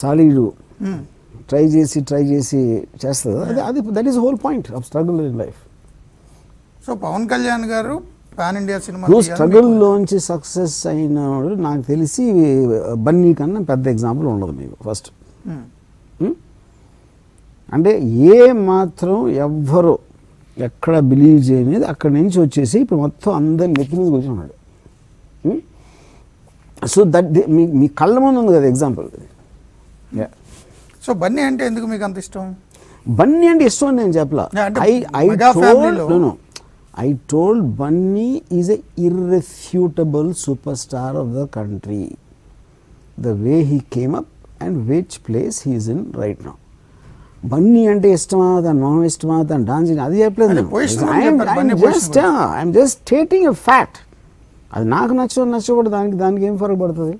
సాలీడు. Try చేసి try చేసి చేస్తుంది. అది అది that is whole point of struggle in life so Pawan Kalyan garu pan India cinema నువ్వు స్ట్రగుల్లోంచి సక్సెస్ అయినవాడు నాకు తెలిసి బన్నీ కన్నా పెద్ద ఎగ్జాంపుల్ ఉండదు మీకు ఫస్ట్ మ్మ్. అంటే ఏ మాత్రం ఎవ్వరు ఎక్కడ బిలీవ్ చేయనేది అక్కడి నుంచి వచ్చేసి ఇప్పుడు మొత్తం అందరి నెత్తి మీద కూర్చున్నాడు. సో దట్ మీ మీ కళ్ళ ముందు ఉంది కదా ఎగ్జాంపుల్ సో బన్నీ అంటే ఎందుకు మీకు అంత ఇష్టం? బన్నీ అంటే ఇష్టం అని నేను చెప్పలా. I I told I told Bunny is a irrefutable super star of the country the way he came up and which place he is in right now Bunny అంటే ఇష్టమా? దాని మొహం ఇష్టమా? దాని డాన్స్ అది చెప్పలేదు I'm just stating a fact. అది నాకు నచ్చదు నచ్చకూడదు. దానికి దానికి ఏం ఫరక పడుతుంది?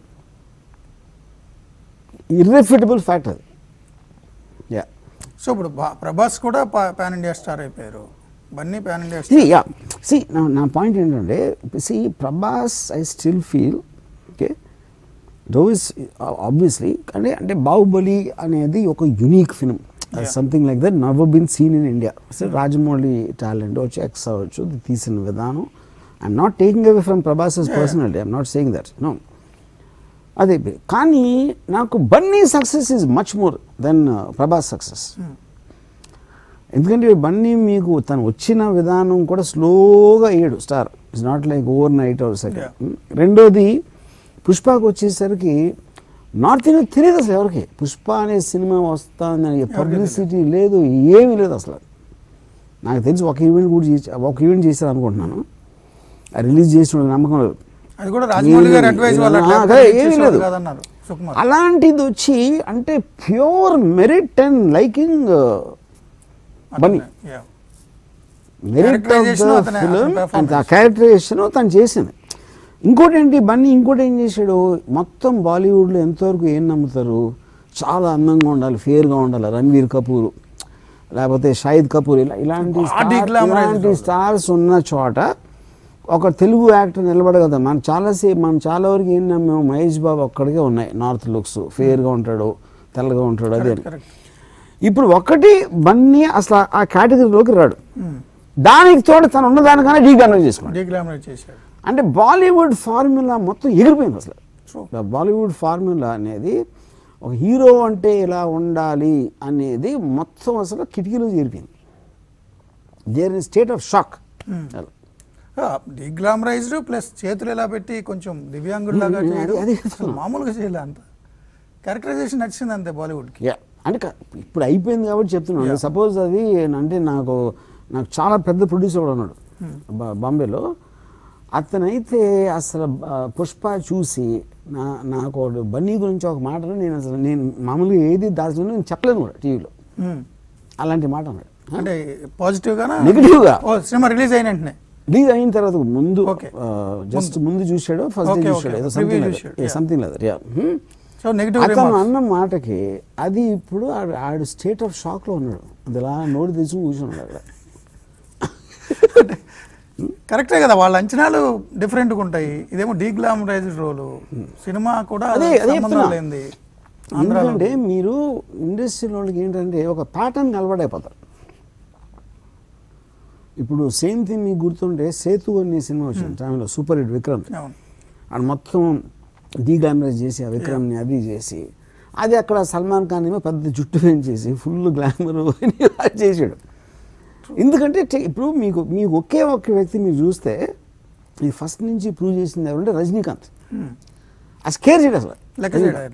ఇర్రెఫ్యూటబుల్ ఫ్యాక్ట్ అది. యా సో ఇప్పుడు ప్రభాస్ కూడా పాన్ ఇండియా స్టార్ అయిపోయారు. Bunny pan India see yeah see నా పాయింట్ ఏంటంటే see Prabhas I still feel okay though is obviously అంటే అంటే బాహుబలి అనేది ఒక unique film Yeah. Something like that never been seen in India so Rajamouli talent వచ్చి ఎక్స్ అవ్వచ్చు తీసిన విధానం. I'm not taking away from Prabhas. Personality I'm not saying that no అదే కానీ నాకు Bunny success is much more than Prabhas success ఎందుకంటే బన్నీ మీకు తను వచ్చిన విధానం కూడా స్లోగా అయ్యాడు star it's not like overnight or second రెండోది పుష్పకు వచ్చేసరికి నార్త్ ఇండియా తెలియదు అసలు ఎవరికి. పుష్ప అనే సినిమా వస్తుందని పబ్లిసిటీ లేదు ఏమీ లేదు అసలు. నాకు తెలిసి ఒక ఈవెంట్ కూడా చేసి ఒక ఈవెంట్ చేశారు అనుకుంటున్నాను రిలీజ్ చేసిన నమ్మకం లేదు. అది కూడా రాజమౌళి గారి వల్ల ఏమీ లేదు. అలాంటిది వచ్చి అంటే pure merit and liking Yeah. Merit film ఆ. క్యారెక్టరైజేషన్ తను చేసింది ఇంకోటి ఏంటి బన్నీ ఇంకోటి ఏం చేశాడు మొత్తం బాలీవుడ్లో ఎంతవరకు ఏం నమ్ముతారు చాలా అందంగా ఉండాలి ఫేర్గా ఉండాలి రణ్వీర్ కపూర్ లేకపోతే షాహిద్ కపూర్ ఇలా ఇలాంటి ఇలాంటి. స్టార్స్ ఉన్న చోట ఒక తెలుగు యాక్టర్ నిలబడగదా మనం చాలాసేపు మనం చాలా వరకు ఏం నమ్మాము మహేష్ బాబు ఒక్కడికే ఉన్నాయి. నార్త్ లుక్స్ ఫేర్గా ఉంటాడు తెల్లగా ఉంటాడు అదే. ఇప్పుడు ఒకటి బన్నీ అసలు ఆ కేటగిరీలోకి రాడు. Hmm. దానికి తోడు తను డీగ్లామర్ చేసుకోండి డీగ్లామరైజ్ చేశాడు. అంటే బాలీవుడ్ ఫార్ములా మొత్తం ఎగిరిపోయింది అసలు. బాలీవుడ్ ఫార్ములా అనేది ఒక హీరో అంటే ఇలా ఉండాలి అనేది మొత్తం అసలు కిటికీలో చేరిపోయింది there in state of shock deglamorised plus చేతులు ఎలా పెట్టి కొంచెం దివ్యాంగుల్లాగా Hmm, చేయడం. మామూలుగా చేయలే అంత క్యారెక్టరైజేషన్ నచ్చింది అంతే బాలీవుడ్కి అంటే ఇప్పుడు అయిపోయింది కాబట్టి చెప్తున్నాను. సపోజ్ అది అంటే నాకు నాకు చాలా పెద్ద ప్రొడ్యూసర్ కూడా ఉన్నాడు బాంబేలో అతనైతే అసలు పుష్ప చూసి నా నాకు ఒకడు బన్నీ గురించి ఒక మాట. నేను అసలు నేను మామూలుగా ఏది దాచుకుని నేను చెప్పలేను కూడా టీవీలో. అలాంటి మాట అన్నాడు అంటే పాజిటివ్ గానా Negative గా. ఓ సినిమా రిలీజ్ అయిన వెంటనే రిలీజ్ అయిన తర్వాత ముందు. జస్ట్ ముందు. చూశాడు ఫస్ట్ డే. ఏదో సంథింగ్. సంథింగ్ లేదు సో నెగిటివ్ అతను అన్న మాటకి అది ఇప్పుడు ఆడు- స్టేట్ ఆఫ్ షాక్లో ఉన్నాడు. అది ఇలా నోటి తెచ్చి కూర్చున్నాడు అక్కడ. కరెక్టే కదా వాళ్ళ అంచనాలు డిఫరెంట్గా ఉంటాయి. ఇదేమో డీగ్లామరైజ్డ్ రోలు సినిమా కూడా అదే అదే ఎందుకంటే మీరు ఇండస్ట్రీ వాళ్ళకి ఏంటంటే ఒక ప్యాటర్న్ అలవాటైపోతారు ఇప్పుడు సేమ్ థింగ్ మీకు గుర్తుంటే సేతు అనే సినిమా వచ్చింది టైంలో సూపర్ హిట్ విక్రమ్. అది మొత్తం డీగ్లామరైజ్ చేసి ఆ విక్రమ్ని అది చేసి అది అక్కడ సల్మాన్ ఖాన్ ఏమో పెద్ద జుట్టు పెంచేసి ఫుల్ గ్లామర్ అని చేసాడు ఎందుకంటే ఇప్పుడు మీకు మీకు ఒకే ఒక్క వ్యక్తి మీరు చూస్తే ఇది ఫస్ట్ నుంచి ప్రూవ్ చేసింది ఎవరంటే రజనీకాంత్. ఆ స్కేర్ చేయడు అసలు.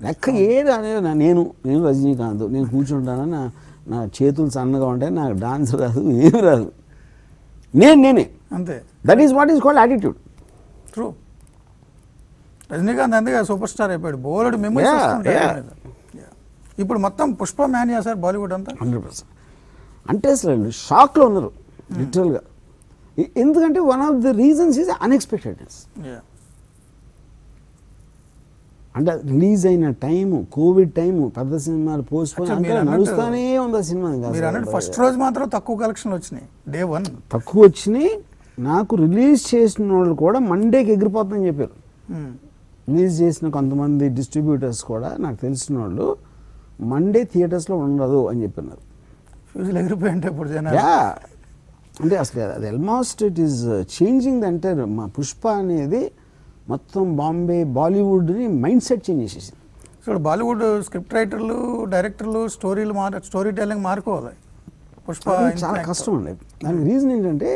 లెక్క ఏది అనేది నేను నేను రజనీకాంత్. నేను కూర్చుంటాను నా నా చేతులు సన్నగా ఉంటాయి నాకు డాన్స్ రాదు ఏమి రాదు. నేను నేనే. అంతే. That is what is called attitude true Rajinikanth అందుకే సూపర్ స్టార్ అయిపోయాడు. బోలెడు మెమరీస్ yeah. ఇప్పుడు మొత్తం పుష్ప మ్యానియా సార్ బాలీవుడ్ అంతా? Hundred percent. అంటే అసలు షాక్లో ఉన్నారు లిటరల్గా. ఎందుకంటే one of the reasons is unexpectedness. అంటే రిలీజ్ అయిన టైము కోవిడ్ టైము పెద్ద సినిమాలు పోస్ట్ అంటే నడుస్తానే ఉంది ఆ సినిమా మీరు. అన్నట్టు ఫస్ట్ రోజు మాత్రం తక్కువ కలెక్షన్లు వచ్చినాయి డే వన్. తక్కువ వచ్చినాయి. నాకు రిలీజ్ చేసిన వాళ్ళు కూడా మండేకి ఎగిరిపోతుందని చెప్పారు. రిలీజ్ చేసిన కొంతమంది డిస్ట్రిబ్యూటర్స్ కూడా నాకు తెలిసిన వాళ్ళు మండే థియేటర్స్లో ఉండదు అని చెప్పినారు. ఫ్యూజులు ఎగిరిపోయి ఉంటాయి ఇప్పుడు అంటే అసలు అది almost it is changing entire మా పుష్ప అనేది మొత్తం బాంబే బాలీవుడ్ని మైండ్ సెట్ చేంజ్ చేసేసింది. సో బాలీవుడ్ స్క్రిప్ట్ రైటర్లు డైరెక్టర్లు స్టోరీలు మార్ స్టోరీ టెల్లింగ్ మారుకోవాలి. పుష్ప చాలా కష్టం అండి. దానికి రీజన్ ఏంటంటే